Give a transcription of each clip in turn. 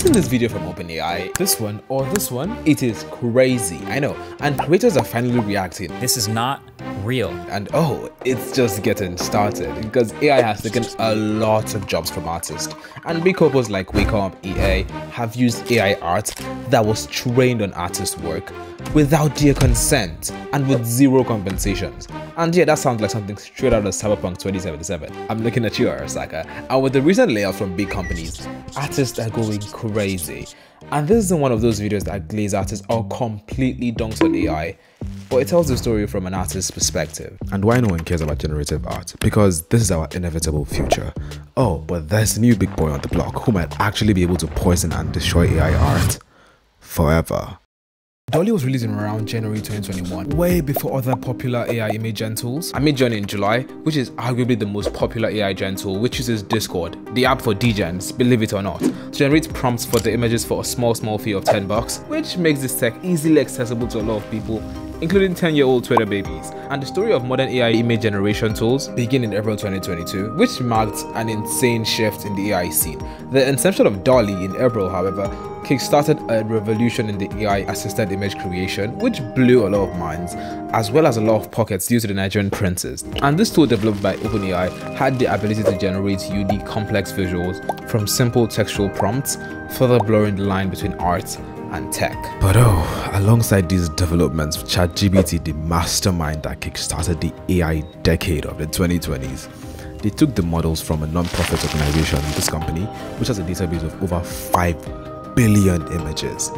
seen this video from OpenAI? This one or this one? It is crazy, I know. And creators are finally reacting. This is not real. And oh, it's just getting started because AI has taken a lot of jobs from artists. And big corporates like Wacom, EA have used AI art that was trained on artist work without their consent and with zero compensations. And yeah, that sounds like something straight out of Cyberpunk 2077. I'm looking at you, Arasaka. And with the recent layoffs from big companies, artists are going crazy. And this isn't one of those videos that glaze artists are completely dunked on AI, but it tells the story from an artist's perspective. And why no one cares about generative art? Because this is our inevitable future. Oh, but there's a new big boy on the block who might actually be able to poison and destroy AI art forever. DALL-E was released in around January 2021, way before other popular AI image gen tools. I made Journey in July, which is arguably the most popular AI gen tool, which uses Discord, the app for DGens, believe it or not, to generate prompts for the images for a small, small fee of 10 bucks, which makes this tech easily accessible to a lot of people including 10-year-old Twitter babies. And the story of modern AI image generation tools began in April 2022, which marked an insane shift in the AI scene. The inception of DALL-E in April, however, kickstarted a revolution in the AI-assisted image creation, which blew a lot of minds, as well as a lot of pockets due to the Nigerian princes. And this tool developed by OpenAI had the ability to generate unique complex visuals from simple textual prompts, further blurring the line between art and tech. But oh, alongside these developments, ChatGPT, the mastermind that kickstarted the AI decade of the 2020s, they took the models from a non-profit organization, this company, which has a database of over 5 billion images,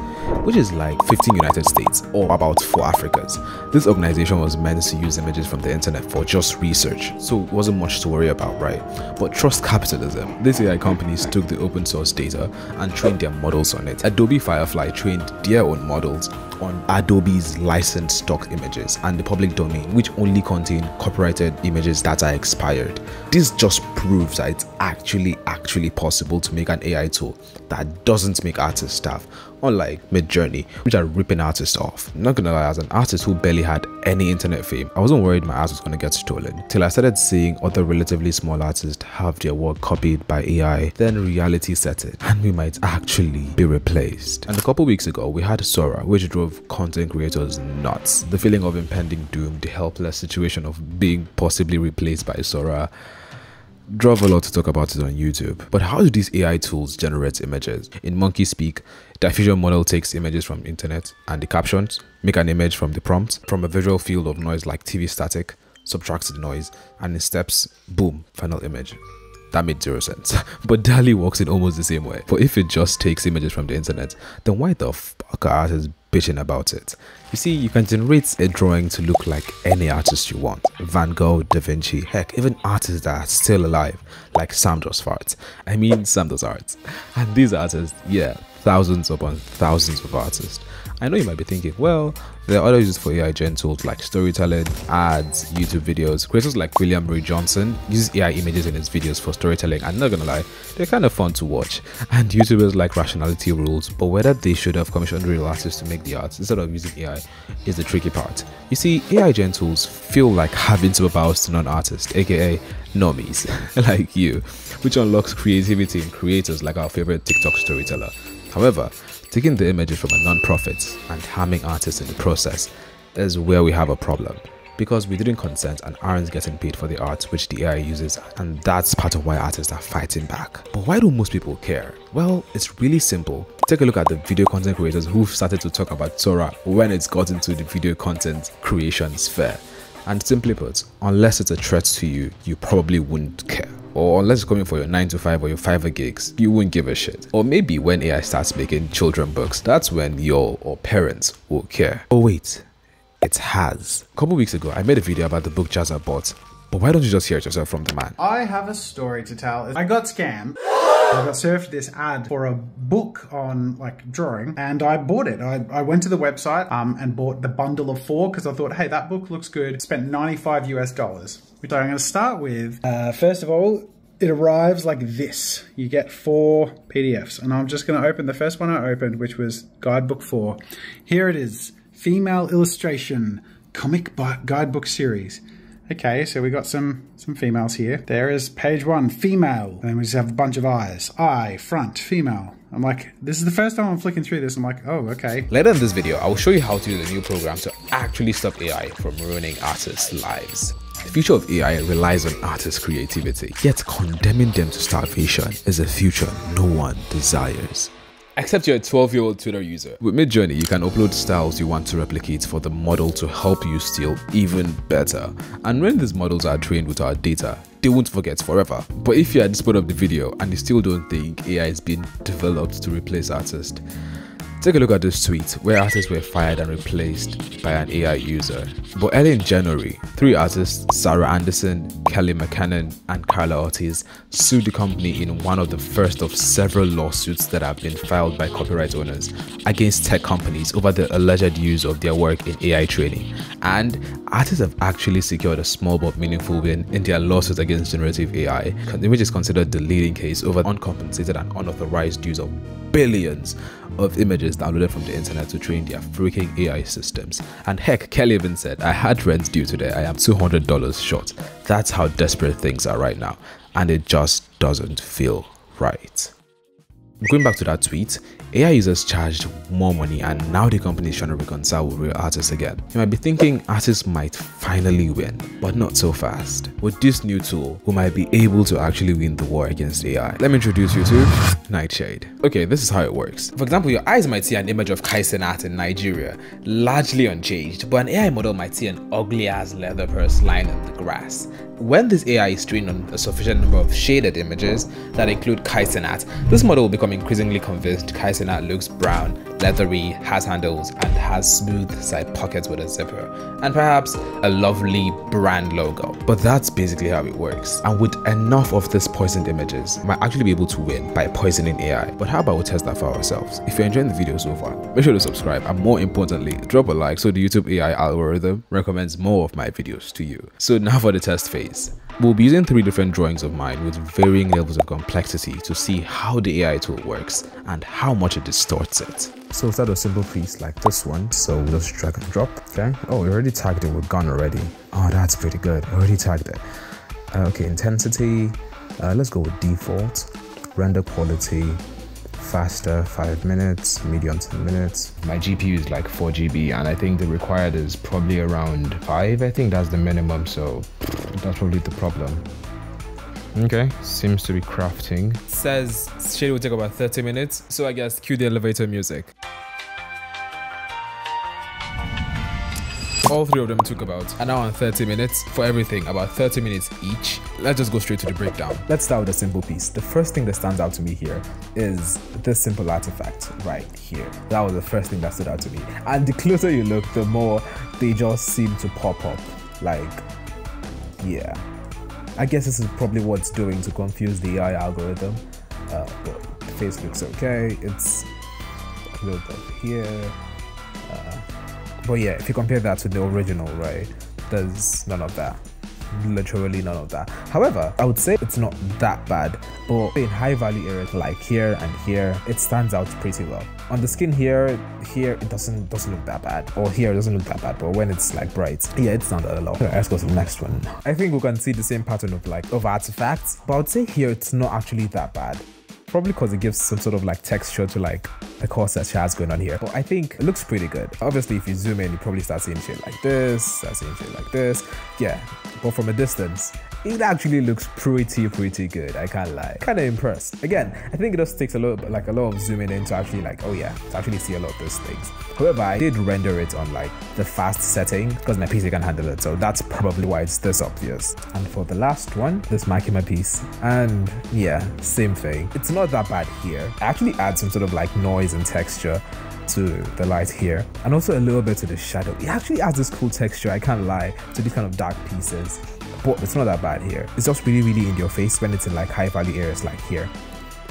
which is like 15 United States or about 4 Africas. This organization was meant to use images from the internet for just research, so it wasn't much to worry about, right? But trust capitalism. These AI companies took the open source data and trained their models on it. Adobe Firefly trained their own models on Adobe's licensed stock images and the public domain, which only contain copyrighted images that are expired. This just proves that it's actually actually possible to make an AI tool that doesn't make artists staff, unlike Midjourney, which are ripping artists off. not gonna lie, as an artist who barely had any internet fame, I wasn't worried my art was gonna get stolen, till I started seeing other relatively small artists have their work copied by AI, then reality set it, and we might actually be replaced. And a couple weeks ago, we had Sora, which drove content creators nuts. The feeling of impending doom, the helpless situation of being possibly replaced by Sora, drove a lot to talk about it on YouTube. But how do these AI tools generate images? In monkey speak, diffusion model takes images from internet and the captions, make an image from the prompt, from a visual field of noise like TV static, subtracts the noise, and in steps, boom, final image. That made zero sense. But DALL-E works in almost the same way. For if it just takes images from the internet, then why the fuck are artists bitching about it? You see, you can generate a drawing to look like any artist you want. Van Gogh, Da Vinci, heck, even artists that are still alive, like Sam Does I mean, Sam Arts. And these artists, yeah, thousands upon thousands of artists. I know you might be thinking, well, there are other uses for AI gen tools like storytelling, ads, YouTube videos. Creators like William Ray Johnson use AI images in his videos for storytelling and not gonna lie, they're kind of fun to watch. And YouTubers like Rationality Rules, but whether they should have commissioned real artists to make the art instead of using AI is the tricky part. You see, AI gen tools feel like having superpowers to non-artists, aka normies, like you, which unlocks creativity in creators like our favorite TikTok storyteller. However, taking the images from a non-profit and harming artists in the process is where we have a problem because we didn't consent and aren't getting paid for the art which the AI uses and that's part of why artists are fighting back. But why do most people care? Well, it's really simple. Take a look at the video content creators who've started to talk about Sora when it's got into the video content creation sphere. And simply put, unless it's a threat to you, you probably wouldn't care or unless it's coming for your 9 to 5 or your 5 gigs, you won't give a shit. Or maybe when AI starts making children books, that's when your or parents will care. Oh wait, it has. A couple weeks ago, I made a video about the book Jazza bought, but why don't you just hear yourself from the man? I have a story to tell. I got scammed. I got served this ad for a book on like drawing and I bought it. I, I went to the website um, and bought the bundle of four because I thought, hey, that book looks good. Spent 95 US dollars. Which I'm going to start with. Uh, first of all, it arrives like this. You get four PDFs and I'm just going to open the first one I opened, which was guidebook four. Here it is, female illustration, comic guidebook series. Okay, so we got some some females here. There is page one, female. And then we just have a bunch of eyes. Eye, front, female. I'm like, this is the first time I'm flicking through this. I'm like, oh, okay. Later in this video, I will show you how to use a new program to actually stop AI from ruining artists' lives. The future of AI relies on artists' creativity, yet condemning them to starvation is a future no one desires. Except you're a 12 year old Twitter user. With Midjourney, you can upload styles you want to replicate for the model to help you steal even better. And when these models are trained with our data, they won't forget forever. But if you're at this point of the video and you still don't think AI is being developed to replace artists, Take a look at this tweet where artists were fired and replaced by an AI user. But early in January, three artists, Sarah Andersen, Kelly McKernan, and Karla Ortiz, sued the company in one of the first of several lawsuits that have been filed by copyright owners against tech companies over the alleged use of their work in AI training. And artists have actually secured a small but meaningful win in their lawsuit against generative AI, which is considered the leading case over uncompensated and unauthorized use of billions of images downloaded from the internet to train their freaking AI systems. And heck, Kelly even said, I had rent due today, I am $200 short. That's how desperate things are right now, and it just doesn't feel right. Going back to that tweet, AI users charged more money and now the company is trying to reconcile with real artists again. You might be thinking artists might finally win, but not so fast. With this new tool, we might be able to actually win the war against AI. Let me introduce you to Nightshade. Okay, this is how it works. For example, your eyes might see an image of Kai Cenat in Nigeria, largely unchanged, but an AI model might see an ugly ass leather purse lying in the grass. When this AI is trained on a sufficient number of shaded images that include Kai Cenat, this model will become increasingly convinced Kai Cenat looks brown, leathery, has handles, and has smooth side pockets with a zipper, and perhaps a lovely brand logo. But that's basically how it works. And with enough of these poisoned images, might actually be able to win by poisoning AI. But how about we test that for ourselves? If you're enjoying the video so far, make sure to subscribe and more importantly, drop a like so the YouTube AI algorithm recommends more of my videos to you. So now for the test phase. We'll be using three different drawings of mine with varying levels of complexity to see how the AI tool works and how much it distorts it. So start a simple piece like this one. So we'll just drag and drop, okay? Oh, we already tagged it with gun already. Oh, that's pretty good. I already tagged it. Uh, okay, intensity. Uh, let's go with default. Render quality faster 5 minutes, medium 10 minutes. My GPU is like 4 GB and I think the required is probably around 5. I think that's the minimum, so that's probably the problem. Okay, seems to be crafting. Says shade will take about 30 minutes, so I guess cue the elevator music. All three of them took about an hour and 30 minutes for everything, about 30 minutes each. Let's just go straight to the breakdown. Let's start with a simple piece. The first thing that stands out to me here is this simple artifact right here. That was the first thing that stood out to me. And the closer you look, the more they just seem to pop up. Like, yeah. I guess this is probably what's doing to confuse the AI algorithm. Uh, but the face looks okay. It's a little bit here. Uh, but yeah, if you compare that to the original, right, there's none of that. Literally none of that. However, I would say it's not that bad, but in high value areas like here and here, it stands out pretty well. On the skin here, here it doesn't doesn't look that bad, or here it doesn't look that bad, but when it's like bright, yeah, it's not that a lot. let's go to the next one. I think we can see the same pattern of like of artifacts, but I would say here it's not actually that bad probably because it gives some sort of like texture to like the course that she has going on here. But I think it looks pretty good. Obviously, if you zoom in, you probably start seeing shit like this, start seeing shit like this. Yeah, but from a distance, it actually looks pretty, pretty good. I can't lie. Kind of impressed. Again, I think it just takes a lot, like a lot of zooming in to actually like, oh yeah, to actually see a lot of those things. However, I did render it on like the fast setting because my PC can handle it. So that's probably why it's this obvious. And for the last one, this Makima piece. And yeah, same thing. It's not that bad here. I actually add some sort of like noise and texture to the light here and also a little bit to the shadow. It actually adds this cool texture, I can't lie, to these kind of dark pieces. But it's not that bad here. It's just really, really in your face when it's in like high value areas like here.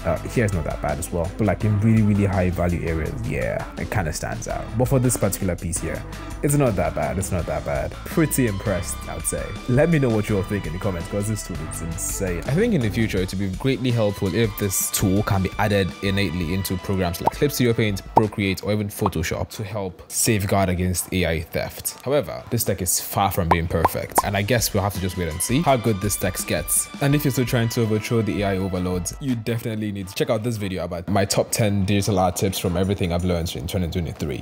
Uh, here is not that bad as well, but like in really, really high value areas, yeah, it kind of stands out. But for this particular piece here, it's not that bad. It's not that bad. Pretty impressed, I'd say. Let me know what you all think in the comments because this tool is insane. I think in the future it would be greatly helpful if this tool can be added innately into programs like Clip Studio Paint, Procreate, or even Photoshop to help safeguard against AI theft. However, this tech is far from being perfect, and I guess we'll have to just wait and see how good this tech gets. And if you're still trying to overthrow the AI overloads, you definitely need to check out this video about my top 10 digital art tips from everything I've learned in 2023.